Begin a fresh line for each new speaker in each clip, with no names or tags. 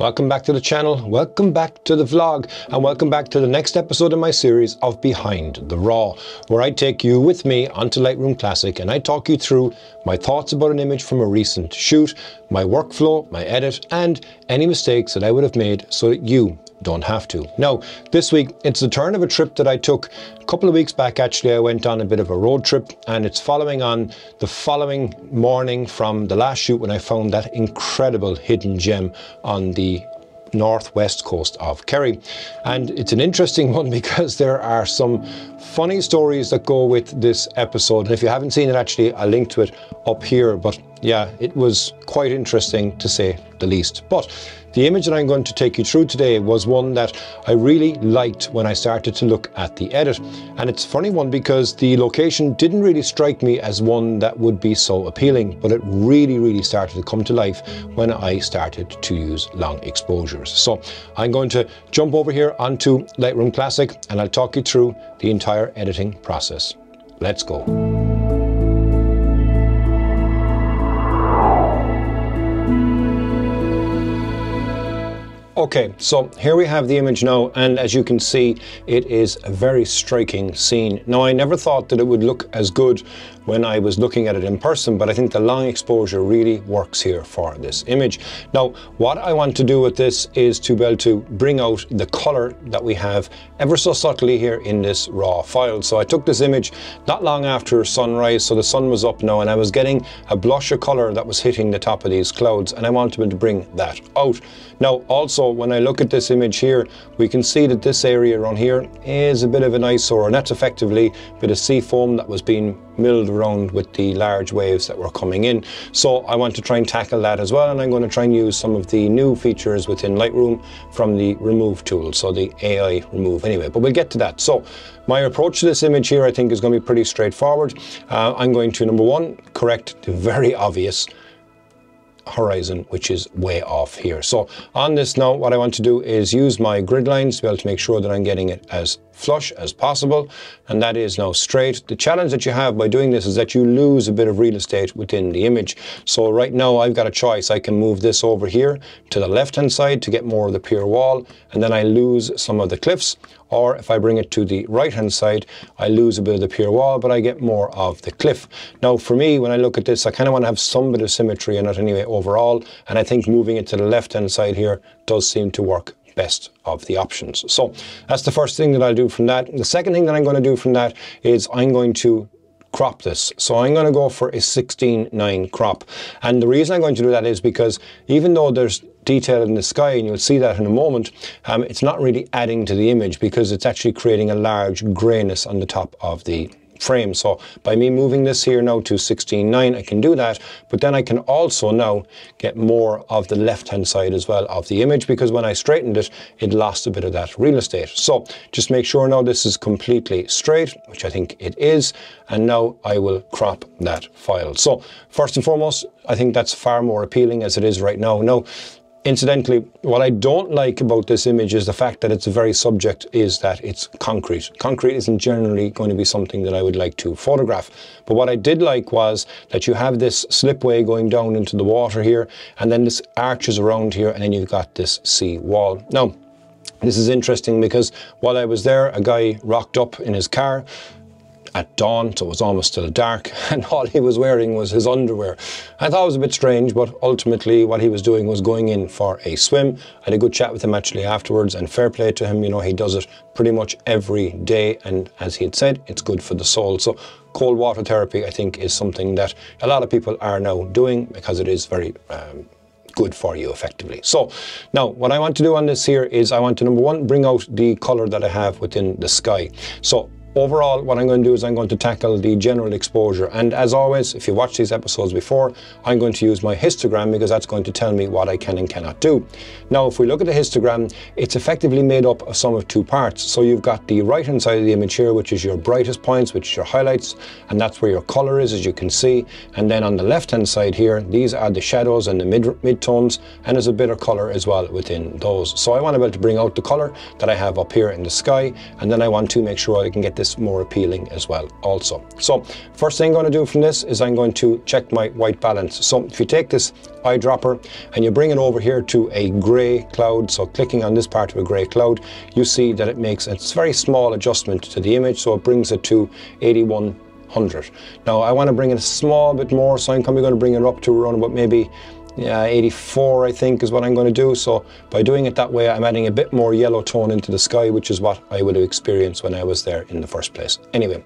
Welcome back to the channel, welcome back to the vlog, and welcome back to the next episode in my series of Behind the Raw, where I take you with me onto Lightroom Classic and I talk you through my thoughts about an image from a recent shoot, my workflow, my edit, and any mistakes that I would have made so that you don't have to. Now, this week, it's the turn of a trip that I took a couple of weeks back. Actually, I went on a bit of a road trip and it's following on the following morning from the last shoot when I found that incredible hidden gem on the northwest coast of Kerry. And it's an interesting one because there are some funny stories that go with this episode. And if you haven't seen it, actually, I'll link to it up here. But yeah, it was quite interesting to say the least. But the image that I'm going to take you through today was one that I really liked when I started to look at the edit. And it's a funny one because the location didn't really strike me as one that would be so appealing, but it really, really started to come to life when I started to use long exposures. So I'm going to jump over here onto Lightroom Classic and I'll talk you through the entire editing process. Let's go. Okay, so here we have the image now, and as you can see, it is a very striking scene. Now, I never thought that it would look as good when I was looking at it in person, but I think the long exposure really works here for this image. Now, what I want to do with this is to be able to bring out the color that we have ever so subtly here in this raw file. So I took this image not long after sunrise, so the sun was up now, and I was getting a blush of color that was hitting the top of these clouds, and I wanted to bring that out. Now, also, when I look at this image here, we can see that this area around here is a bit of an eyesore, and that's effectively a bit of sea foam that was being milled around with the large waves that were coming in. So I want to try and tackle that as well and I'm going to try and use some of the new features within Lightroom from the remove tool, so the AI remove anyway, but we'll get to that. So my approach to this image here I think is going to be pretty straightforward. Uh, I'm going to number one, correct the very obvious horizon, which is way off here. So on this now, what I want to do is use my grid lines to be able to make sure that I'm getting it as flush as possible and that is now straight. The challenge that you have by doing this is that you lose a bit of real estate within the image. So right now I've got a choice. I can move this over here to the left hand side to get more of the pier wall and then I lose some of the cliffs or if I bring it to the right hand side I lose a bit of the pier wall but I get more of the cliff. Now for me when I look at this I kind of want to have some bit of symmetry in it anyway overall and I think moving it to the left hand side here does seem to work best of the options. So that's the first thing that I'll do from that. The second thing that I'm going to do from that is I'm going to crop this. So I'm going to go for a 16.9 crop. And the reason I'm going to do that is because even though there's detail in the sky, and you'll see that in a moment, um, it's not really adding to the image because it's actually creating a large grayness on the top of the frame. So by me moving this here now to 16.9, I can do that, but then I can also now get more of the left-hand side as well of the image because when I straightened it, it lost a bit of that real estate. So just make sure now this is completely straight, which I think it is, and now I will crop that file. So first and foremost, I think that's far more appealing as it is right now. Now, Incidentally, what I don't like about this image is the fact that it's a very subject is that it's concrete. Concrete isn't generally going to be something that I would like to photograph. But what I did like was that you have this slipway going down into the water here, and then this arches around here, and then you've got this sea wall. Now, this is interesting because while I was there, a guy rocked up in his car, at dawn, so it was almost still dark, and all he was wearing was his underwear. I thought it was a bit strange, but ultimately what he was doing was going in for a swim. I had a good chat with him actually afterwards, and fair play to him, you know, he does it pretty much every day, and as he had said, it's good for the soul. So cold water therapy, I think, is something that a lot of people are now doing because it is very um, good for you effectively. So now what I want to do on this here is I want to number one bring out the color that I have within the sky. So Overall, what I'm going to do is I'm going to tackle the general exposure. And as always, if you watched these episodes before, I'm going to use my histogram because that's going to tell me what I can and cannot do. Now, if we look at the histogram, it's effectively made up of some of two parts. So you've got the right-hand side of the image here, which is your brightest points, which is your highlights, and that's where your color is, as you can see. And then on the left-hand side here, these are the shadows and the mid mid-tones, and there's a bit of color as well within those. So I want to be able to bring out the color that I have up here in the sky, and then I want to make sure I can get this more appealing as well also. So first thing I'm going to do from this is I'm going to check my white balance. So if you take this eyedropper and you bring it over here to a grey cloud, so clicking on this part of a grey cloud, you see that it makes a very small adjustment to the image, so it brings it to 8100. Now I want to bring it a small bit more, so I'm probably going to bring it up to around about maybe yeah, 84 I think is what I'm going to do. So by doing it that way, I'm adding a bit more yellow tone into the sky, which is what I would have experienced when I was there in the first place. Anyway,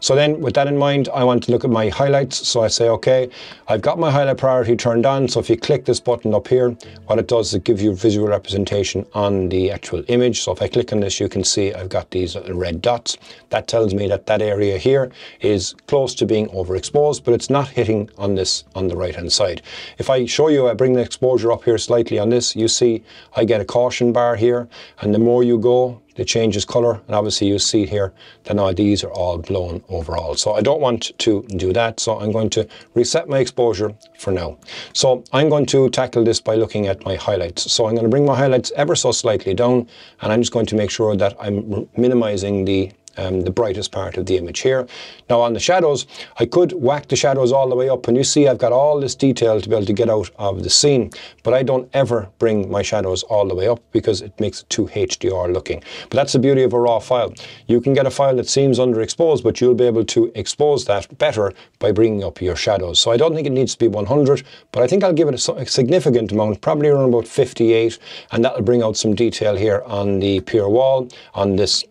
so then with that in mind, I want to look at my highlights. So I say, okay, I've got my highlight priority turned on. So if you click this button up here, what it does is it gives you visual representation on the actual image. So if I click on this, you can see I've got these red dots. That tells me that that area here is close to being overexposed, but it's not hitting on this on the right hand side. If I show show you, I bring the exposure up here slightly on this. You see I get a caution bar here and the more you go, it changes color and obviously you see here that now these are all blown overall. So I don't want to do that. So I'm going to reset my exposure for now. So I'm going to tackle this by looking at my highlights. So I'm going to bring my highlights ever so slightly down and I'm just going to make sure that I'm minimizing the um, the brightest part of the image here. Now on the shadows, I could whack the shadows all the way up and you see I've got all this detail to be able to get out of the scene, but I don't ever bring my shadows all the way up because it makes it too HDR looking. But that's the beauty of a raw file. You can get a file that seems underexposed, but you'll be able to expose that better by bringing up your shadows. So I don't think it needs to be 100, but I think I'll give it a significant amount, probably around about 58, and that'll bring out some detail here on the pier wall, on this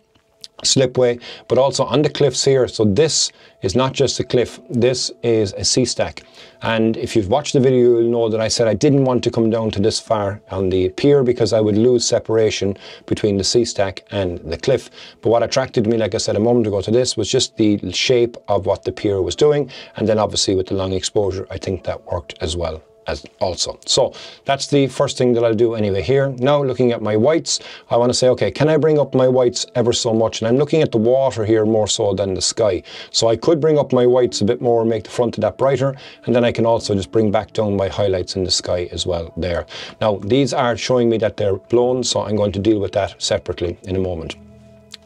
slipway, but also on the cliffs here. So this is not just a cliff, this is a sea stack. And if you've watched the video, you'll know that I said I didn't want to come down to this far on the pier because I would lose separation between the sea stack and the cliff. But what attracted me, like I said a moment ago to this, was just the shape of what the pier was doing. And then obviously with the long exposure, I think that worked as well as also. So that's the first thing that I'll do anyway here. Now looking at my whites, I want to say, okay, can I bring up my whites ever so much? And I'm looking at the water here more so than the sky. So I could bring up my whites a bit more, make the front of that brighter, and then I can also just bring back down my highlights in the sky as well there. Now these are showing me that they're blown, so I'm going to deal with that separately in a moment.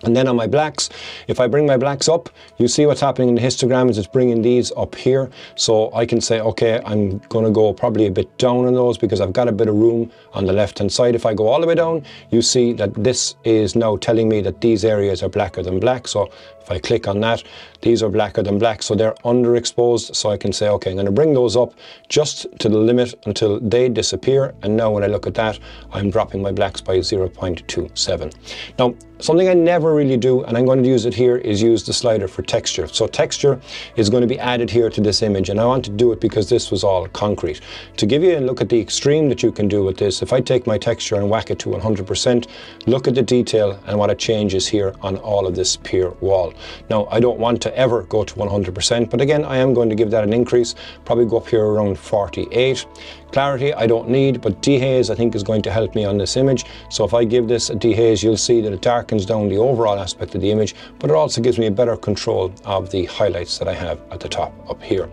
And then on my blacks, if I bring my blacks up, you see what's happening in the histogram is it's bringing these up here. So I can say, okay, I'm gonna go probably a bit down on those because I've got a bit of room on the left-hand side. If I go all the way down, you see that this is now telling me that these areas are blacker than black. So if I click on that, these are blacker than black, so they're underexposed. So I can say, okay, I'm gonna bring those up just to the limit until they disappear. And now when I look at that, I'm dropping my blacks by 0.27. Now, something I never really do, and I'm going to use it here, is use the slider for texture. So texture is going to be added here to this image, and I want to do it because this was all concrete. To give you a look at the extreme that you can do with this, if I take my texture and whack it to 100%, look at the detail and what it changes here on all of this pier wall. Now, I don't want to ever go to 100%, but again, I am going to give that an increase, probably go up here around 48. Clarity I don't need, but dehaze I think is going to help me on this image. So if I give this a dehaze, you'll see that it darkens down the overall aspect of the image, but it also gives me a better control of the highlights that I have at the top up here.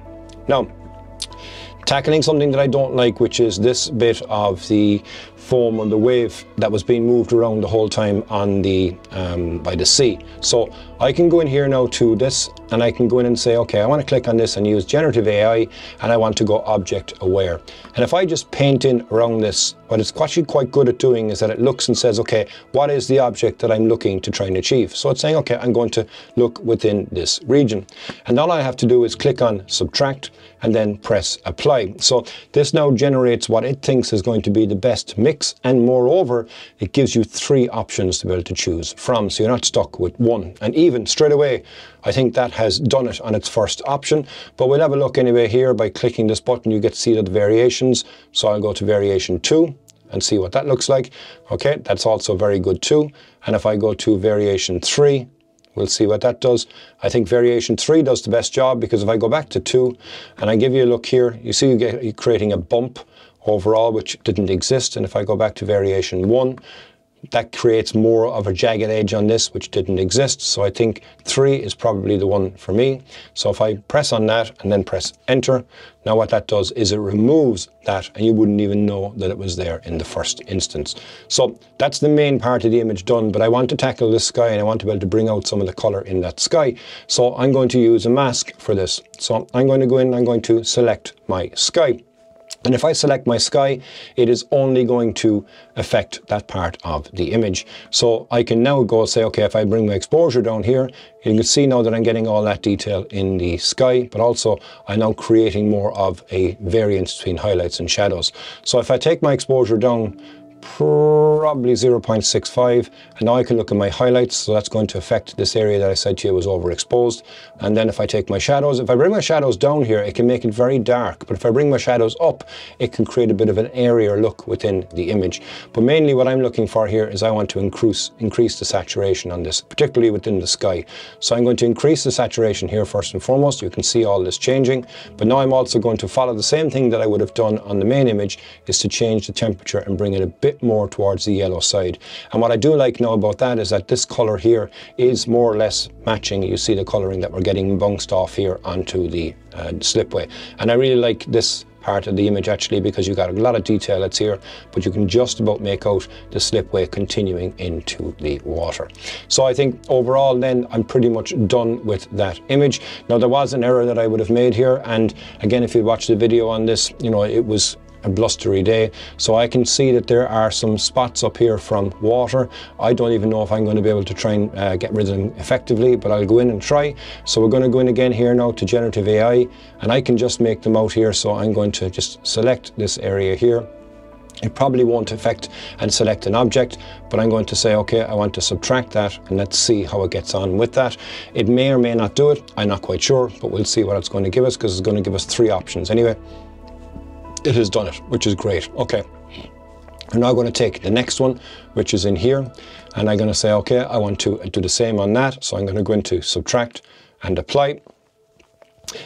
Now, tackling something that I don't like, which is this bit of the foam on the wave that was being moved around the whole time on the um, by the sea. So I can go in here now to this and I can go in and say, okay, I want to click on this and use generative AI and I want to go object aware. And if I just paint in around this, what it's actually quite good at doing is that it looks and says, okay, what is the object that I'm looking to try and achieve? So it's saying, okay, I'm going to look within this region. And all I have to do is click on subtract and then press apply. So this now generates what it thinks is going to be the best mix. And moreover, it gives you three options to be able to choose from. So you're not stuck with one. And even straight away, I think that has done it on its first option. But we'll have a look anyway here by clicking this button. You get to see the variations. So I'll go to variation two and see what that looks like. Okay, that's also very good too. And if I go to variation three, We'll see what that does. I think variation three does the best job because if I go back to two and I give you a look here, you see you get you're creating a bump overall, which didn't exist. And if I go back to variation one, that creates more of a jagged edge on this, which didn't exist. So I think three is probably the one for me. So if I press on that and then press enter, now what that does is it removes that and you wouldn't even know that it was there in the first instance. So that's the main part of the image done, but I want to tackle the sky and I want to be able to bring out some of the color in that sky. So I'm going to use a mask for this. So I'm going to go in I'm going to select my sky. And if I select my sky, it is only going to affect that part of the image. So I can now go say, okay, if I bring my exposure down here, you can see now that I'm getting all that detail in the sky, but also I'm now creating more of a variance between highlights and shadows. So if I take my exposure down probably 0.65 and now I can look at my highlights so that's going to affect this area that I said to you was overexposed. And then if I take my shadows if I bring my shadows down here it can make it very dark but if I bring my shadows up it can create a bit of an airier look within the image. But mainly what I'm looking for here is I want to increase increase the saturation on this particularly within the sky. So I'm going to increase the saturation here first and foremost. You can see all this changing but now I'm also going to follow the same thing that I would have done on the main image is to change the temperature and bring it a bit bit more towards the yellow side. And what I do like now about that is that this color here is more or less matching. You see the coloring that we're getting bounced off here onto the uh, slipway. And I really like this part of the image actually because you've got a lot of detail that's here but you can just about make out the slipway continuing into the water so I think overall then I'm pretty much done with that image now there was an error that I would have made here and again if you watch the video on this you know it was a blustery day. So I can see that there are some spots up here from water. I don't even know if I'm going to be able to try and uh, get rid of them effectively, but I'll go in and try. So we're going to go in again here now to generative AI and I can just make them out here. So I'm going to just select this area here. It probably won't affect and select an object, but I'm going to say, okay, I want to subtract that and let's see how it gets on with that. It may or may not do it. I'm not quite sure, but we'll see what it's going to give us because it's going to give us three options anyway it has done it, which is great. Okay. I'm now going to take the next one, which is in here, and I'm going to say, okay, I want to do the same on that. So I'm going to go into subtract and apply.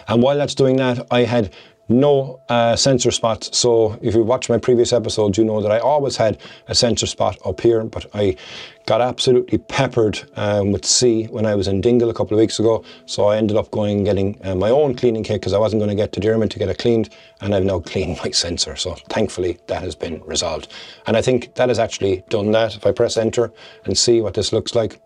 And while that's doing that, I had no uh, sensor spots. So if you watch my previous episodes, you know that I always had a sensor spot up here, but I got absolutely peppered um, with sea when I was in Dingle a couple of weeks ago. So I ended up going and getting uh, my own cleaning kit because I wasn't going to get to Dermot to get it cleaned. And I've now cleaned my sensor. So thankfully that has been resolved. And I think that has actually done that. If I press enter and see what this looks like,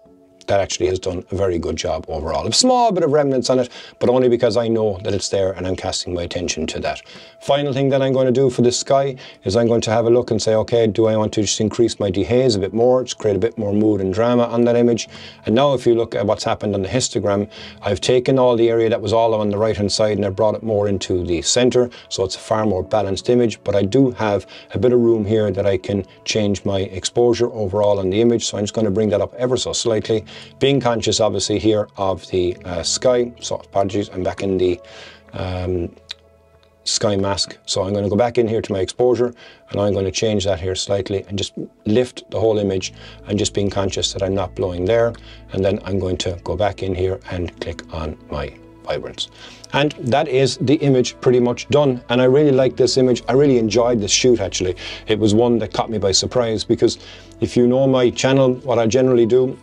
that actually has done a very good job overall. A small bit of remnants on it, but only because I know that it's there and I'm casting my attention to that. Final thing that I'm going to do for this sky is I'm going to have a look and say, okay, do I want to just increase my dehaze a bit more, to create a bit more mood and drama on that image? And now if you look at what's happened on the histogram, I've taken all the area that was all on the right hand side and I brought it more into the center, so it's a far more balanced image, but I do have a bit of room here that I can change my exposure overall on the image, so I'm just going to bring that up ever so slightly being conscious obviously here of the uh, sky, so apologies, I'm back in the um, sky mask. So I'm going to go back in here to my exposure and I'm going to change that here slightly and just lift the whole image and just being conscious that I'm not blowing there. And then I'm going to go back in here and click on my vibrance. And that is the image pretty much done. And I really like this image. I really enjoyed this shoot actually. It was one that caught me by surprise because if you know my channel, what I generally do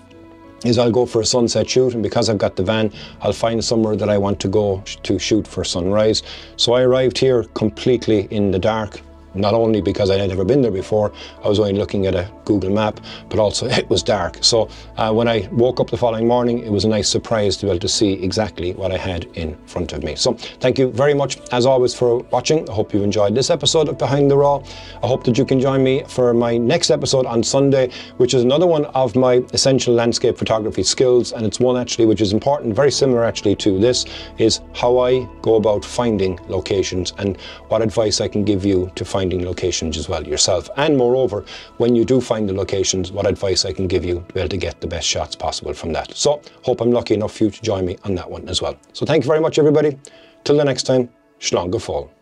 is I'll go for a sunset shoot and because I've got the van I'll find somewhere that I want to go to shoot for sunrise. So I arrived here completely in the dark not only because I had never been there before, I was only looking at a Google map, but also it was dark. So uh, when I woke up the following morning, it was a nice surprise to be able to see exactly what I had in front of me. So thank you very much, as always, for watching. I hope you enjoyed this episode of Behind the Raw. I hope that you can join me for my next episode on Sunday, which is another one of my essential landscape photography skills. And it's one actually which is important, very similar actually to this, is how I go about finding locations and what advice I can give you to find finding locations as well yourself. And moreover, when you do find the locations, what advice I can give you to be able to get the best shots possible from that. So hope I'm lucky enough for you to join me on that one as well. So thank you very much, everybody. Till the next time, Slán go fóill.